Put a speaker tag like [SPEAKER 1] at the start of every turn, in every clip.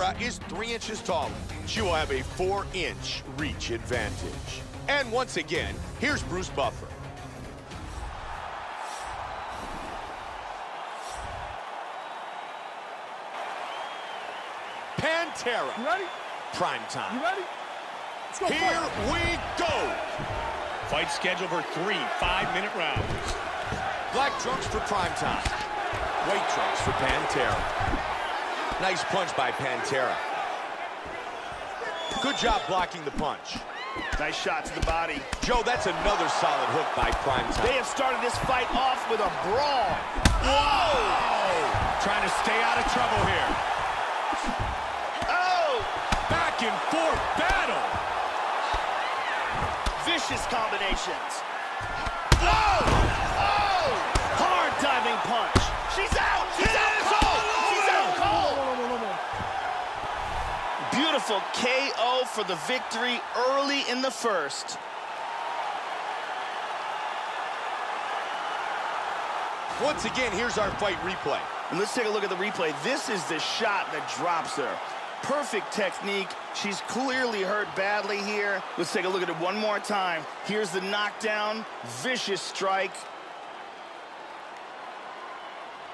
[SPEAKER 1] Pantera is three inches taller. She will have a four-inch reach advantage. And once again, here's Bruce Buffer. Pantera.
[SPEAKER 2] You ready?
[SPEAKER 1] Prime time.
[SPEAKER 2] You ready? Let's go.
[SPEAKER 1] Here
[SPEAKER 2] fight.
[SPEAKER 1] we go.
[SPEAKER 3] Fight scheduled for three five-minute rounds.
[SPEAKER 1] Black trunks for prime time. White trunks for Pantera. Nice punch by Pantera. Good job blocking the punch.
[SPEAKER 4] Nice shot to the body.
[SPEAKER 1] Joe, that's another solid hook by Prime Time.
[SPEAKER 4] They have started this fight off with a brawl.
[SPEAKER 3] Oh! Trying to stay out of trouble here.
[SPEAKER 4] Oh!
[SPEAKER 3] Back and forth battle.
[SPEAKER 4] Vicious combinations. Oh! Beautiful KO for the victory early in the first.
[SPEAKER 1] Once again, here's our fight replay.
[SPEAKER 4] And let's take a look at the replay. This is the shot that drops her. Perfect technique. She's clearly hurt badly here. Let's take a look at it one more time. Here's the knockdown. Vicious strike.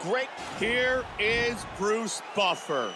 [SPEAKER 3] Great. Here is Bruce Buffer.